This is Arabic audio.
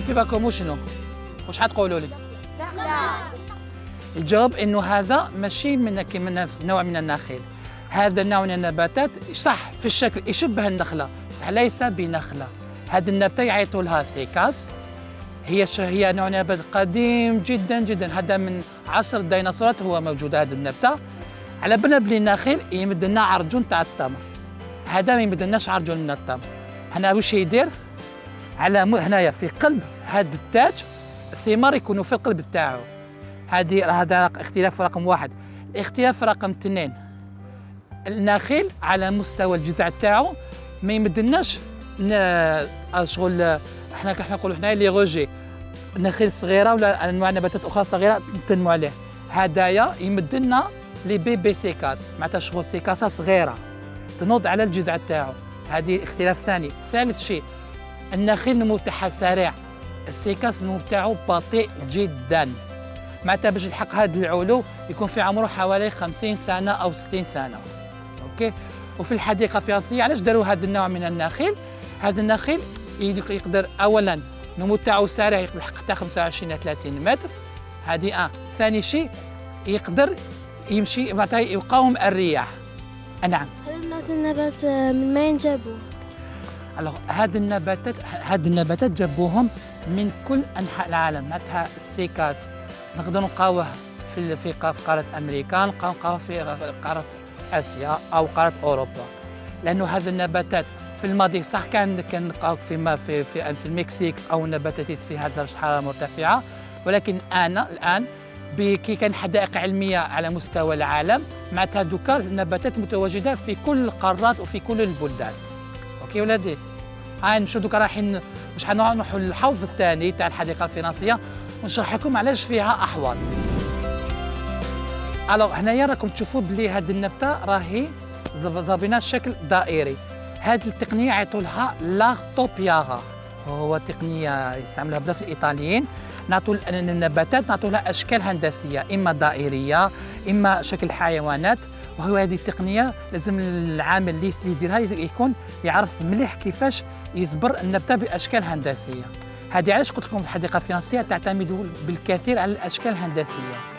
بالكم شنو؟ واش حتقولوا لي؟ الجواب إنه هذا ماشي من من نفس نوع من النخيل. هذا النوع من النباتات صح في الشكل يشبه النخلة بصح ليس بنخلة. هذه النبته يعيطوا لها سيكاس. هي هي نوع نبات قديم جدا جدا. هذا من عصر الديناصورات هو موجود هذه النبتة. على بالنا بلي النخيل يمد لنا عرجون تاع التمر. هذا ما يمدلناش عرجون من التمر. هنا واش يدير على هنايا في قلب هذا التاج الثمار يكونوا في القلب تاعو. هذه هذا اختلاف رقم واحد. الاختلاف رقم اثنين النخيل على مستوى الجذع تاعو ما يمدلناش شغل إحنا إحنا نقولوا هنا لي روجي. نخيل صغيرة ولا أنواع نباتات أخرى صغيرة تنمو عليه. هدايا يمد لنا لي بيبي سيكاس معناتها شغل سيكاسه صغيرة. تنوض على الجذع تاعو. هذه اختلاف ثاني. ثالث شيء النخيل النمو تاعها سريع السيكاس النمو تاعو بطيء جدا. معناتها باش يلحق هذا العلو يكون في عمره حوالي 50 سنة أو 60 سنة. أوكي؟ وفي الحديقة الفرنسية علاش داروا هذا النوع من النخيل؟ هذا النخيل يقدر اولا النمو تاعو سريع يلحق حتى 25 30 متر. هذه آه ثاني شيء يقدر يمشي معناتها يقاوم الرياح. نعم. هذا النبات من وين جابوه؟ هاد النباتات هاد النباتات جابوهم من كل أنحاء العالم. معناتها السيكاس. نقدر نلقاوه في في قارة أمريكا نلقاوه في قارة آسيا أو قارة أوروبا. لأنه هذه النباتات في الماضي صح كان كان نلقاو في في في, في المكسيك أو نباتات في هذه درجه حراره مرتفعة. ولكن أنا الآن كي كان حدائق علمية على مستوى العالم معناتها دوكا النباتات متواجدة في كل القارات وفي كل البلدان. أوكي ولادي. هاي نمشيو دوكا رايحين مش حنروحوا للحوض الثاني تاع الحديقة الفرنسية ونشرح لكم علاش فيها احواض الوغ هنايا راكم تشوفوا بلي هذه النبتة راهي زابينا شكل دائري. هذه التقنية عيطوا لها لا توبياغا. هو تقنية يستعملوها بزاف الإيطاليين. نعطوا النباتات نعطوا لها أشكال هندسية إما دائرية إما شكل حيوانات. وهو هذه التقنية لازم العامل اللي يديرها يكون يعرف مليح كيفاش يصبر النبتة بأشكال هندسية. هذه علاش قلت لكم الحديقه الفرنسيه تعتمد بالكثير على الأشكال الهندسية.